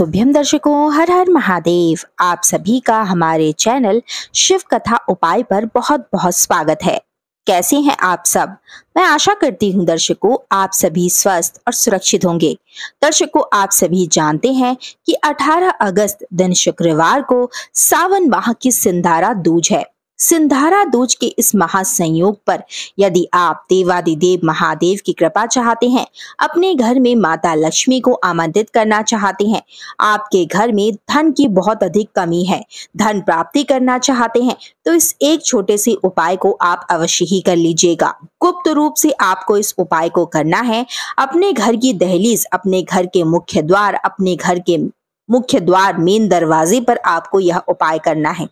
नमस्तुभ्यम दर्शकों, हर हर महादेव। आप सभी का हमारे चैनल शिव कथा उपाय पर बहुत बहुत स्वागत है। कैसे हैं आप सब? मैं आशा करती हूँ दर्शकों, आप सभी स्वस्थ और सुरक्षित होंगे। दर्शकों, आप सभी जानते हैं कि 18 अगस्त दिन शुक्रवार को सावन माह की सिंधारा दूज है। सिंधारा दूज के इस महासंयोग पर यदि आप देवादिदेव महादेव की कृपा चाहते हैं, अपने घर में माता लक्ष्मी को आमंत्रित करना चाहते हैं, आपके घर में धन की बहुत अधिक कमी है, धन प्राप्ति करना चाहते हैं तो इस एक छोटे से उपाय को आप अवश्य ही कर लीजिएगा। गुप्त रूप से आपको इस उपाय को करना है, अपने घर की दहलीज, अपने घर के मुख्य द्वार, अपने घर के मुख्य द्वार मेन दरवाजे पर आपको यह उपाय करना है।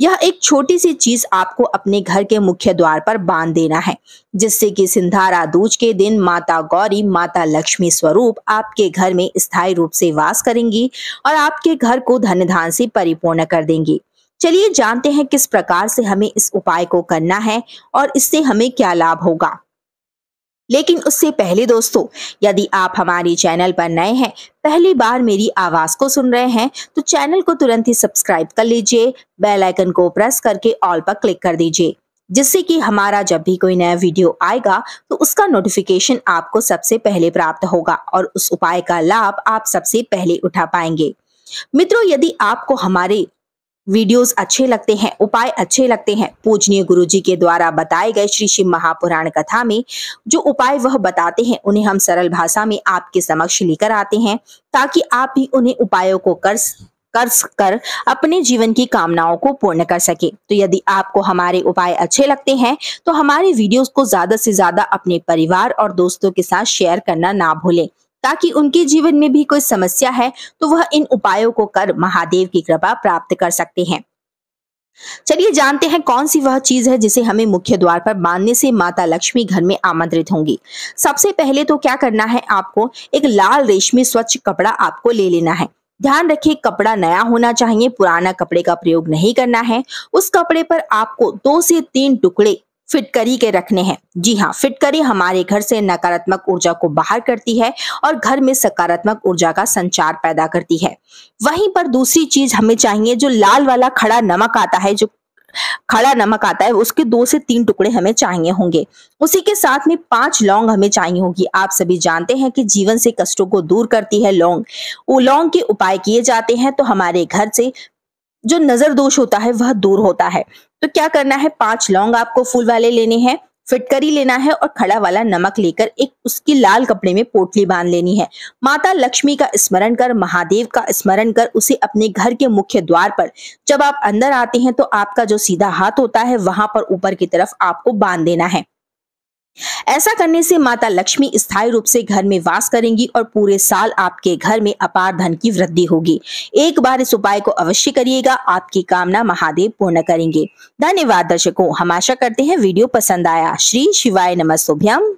यह एक छोटी सी चीज़ आपको अपने घर के मुख्य द्वार पर बाँध देना है, जिससे कि सिंधारा दूज के दिन माता गौरी, माता लक्ष्मी स्वरूप आपके घर में स्थायी रूप से वास करेंगी और आपके घर को धन धान से परिपूर्ण कर देंगी। चलिए जानते हैं किस प्रकार से हमें इस उपाय को करना है और इससे हमें क्या लाभ होगा। लेकिन उससे पहले दोस्तों, यदि आप हमारे चैनल पर नए हैं, पहली बार मेरी आवाज़ को सुन रहे हैं तो चैनल को तुरंत ही सब्सक्राइब कर लीजिए, बेल आइकन को प्रेस करके ऑल पर क्लिक कर दीजिए, जिससे कि हमारा जब भी कोई नया वीडियो आएगा तो उसका नोटिफिकेशन आपको सबसे पहले प्राप्त होगा और उस उपाय का लाभ आप सबसे पहले उठा पाएँगे। मित्रों, यदि आपको हमारे वीडियोस अच्छे लगते हैं, उपाय अच्छे लगते हैं। पूजनीय गुरु जी के द्वारा बताए गए श्री शिव महापुराण कथा में जो उपाय वह बताते हैं, उन्हें हम सरल भाषा में आपके समक्ष लेकर आते हैं, ताकि आप भी उन्हें उपायों को कर कर कर अपने जीवन की कामनाओं को पूर्ण कर सके। तो यदि आपको हमारे उपाय अच्छे लगते हैं तो हमारे वीडियोस को ज़्यादा से ज़्यादा अपने परिवार और दोस्तों के साथ शेयर करना ना भूलें। ताकि उनके जीवन में भी कोई समस्या है तो वह इन उपायों को कर महादेव की कृपा प्राप्त कर सकते हैं। चलिए जानते हैं कौन सी वह चीज़ है जिसे हमें मुख्य द्वार पर बांधने से माता लक्ष्मी घर में आमंत्रित होंगी। सबसे पहले तो क्या करना है आपको, एक लाल रेशमी स्वच्छ कपड़ा आपको ले लेना है। ध्यान रखिए कपड़ा नया होना चाहिए, पुराना कपड़े का प्रयोग नहीं करना है। उस कपड़े पर आपको दो से तीन टुकड़े फिटकरी के रखने हैं। जी हाँ फिटकरी हमारे घर से नकारात्मक ऊर्जा को बाहर करती है और घर में सकारात्मक ऊर्जा का संचार पैदा करती है। वहीं पर दूसरी चीज़ हमें चाहिए जो लाल वाला खड़ा नमक आता है, जो खड़ा नमक आता है, उसके दो से तीन टुकड़े हमें चाहिए होंगे। उसी के साथ में पाँच लौंग हमें चाहिए होगी। आप सभी जानते हैं कि जीवन से कष्टों को दूर करती है लौंग। वो लौंग के उपाय किए जाते हैं तो हमारे घर से जो नज़र दोष होता है, वह दूर होता है। तो क्या करना है? पाँच लौंग आपको फूल वाले लेने हैं फिटकरी लेना है और खड़ा वाला नमक लेकर एक उसकी लाल कपड़े में पोटली बाँध लेनी है। माता लक्ष्मी का स्मरण कर, महादेव का स्मरण कर, उसे अपने घर के मुख्य द्वार पर जब आप अंदर आते हैं तो आपका जो सीधा हाथ होता है, वहाँ पर ऊपर की तरफ़ आपको बाँध देना है। ऐसा करने से माता लक्ष्मी स्थायी रूप से घर में वास करेंगी और पूरे साल आपके घर में अपार धन की वृद्धि होगी। एक बार इस उपाय को अवश्य करिएगा, आपकी कामना महादेव पूर्ण करेंगे। धन्यवाद दर्शकों, हम आशा करते हैं वीडियो पसंद आया। श्री शिवाय नमस्तुभ्यम